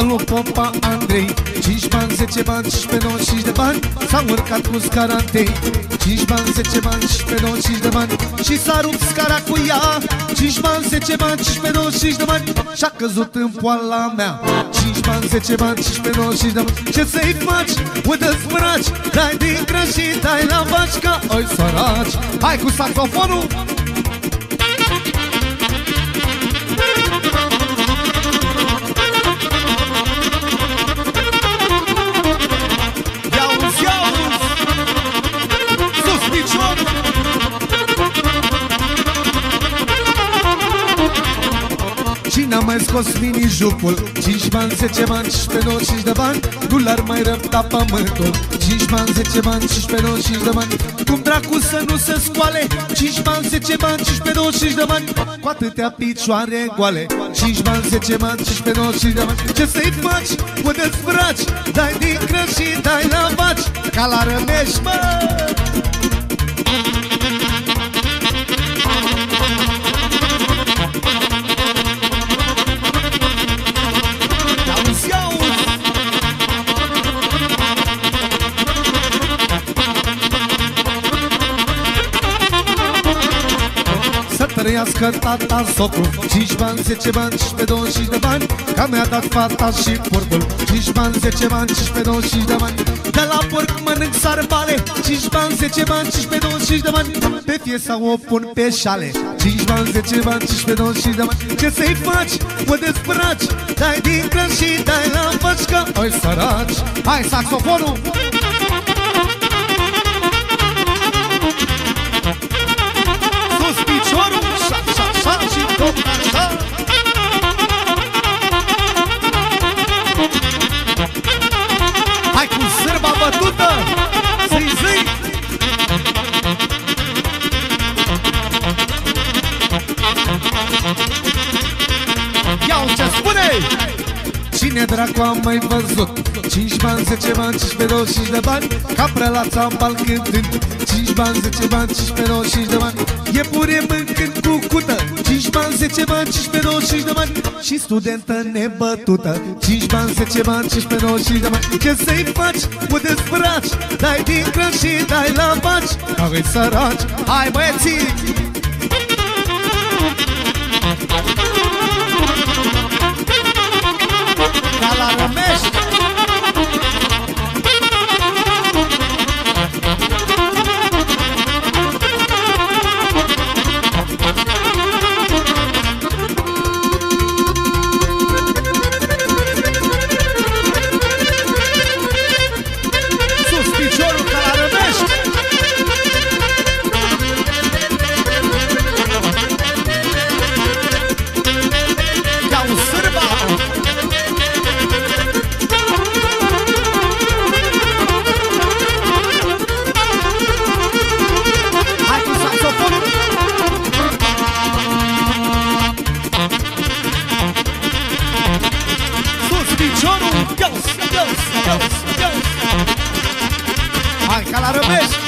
Fata lui Popa Andrei. 5 bani, 10 bani, 15, 95 de bani. S-a urcat cu scara întâi 5 bani, 10 bani, 15, 95 de bani. Și s-a rupt scara cu ea. 5 bani, 10 bani, 15, 95 de bani. Și-a căzut în poala mea. 5 bani, 10 bani, 15, 95 de bani. Ce să-i faci? O dezbraci Dai din gră și dai la vaci Că oi săraci. Hai cu saxofonul N-am mai scos mini-jupul 5 bani, 10 bani, 15, 95 de bani. Nu l-ar mai răbda pământul. 5 bani, 10 bani, 15, 95 de bani. Cum dracu să nu se scoale? 5 bani, 10 bani, 15, 95 de bani. Cu atâtea picioare goale. 5 bani, 10 bani, 15, 95 de bani. Ce să-i faci? O dezbraci. Dai din cră și dai la vaci Ca la rămești, mă! Trăiască tata socru 5 bani, 10 bani, 15, 25 de bani. Ca mi-a dat fata și porcul 5 bani, 10 bani, 15, 25 de bani. De la porc mănânc sarbale 5 bani, 10 bani, 15, 25 de bani. Pe fie sau o pun pe șale 5 bani, 10 bani, 15, 25 de bani. Ce să-i faci? O dezbraci Dai din grân și dai la faci Că oi săraci Hai saxofonul! Hai cu sârba bătută Zi, zi. Iau ce spune. Cine dracu am mai văzut? 5 bani, 10 bani, 15, 25 de bani. Ca prelața în bal cântând 5 bani, 10 bani, 15, 25 de bani. E pure mâncând cu cută 5 bani, 10 bani, 15, 25 de bani. Și studentă nebătută. 5 bani, 10 bani, 15, 25 de bani. Ce să-i faci? O dezbraci. Dai din grân și dai la vaci Care-i săraci? Hai băieții! Ca la Rămești Ghost, ghost, ghost, ghost. Arkalarım eşlik.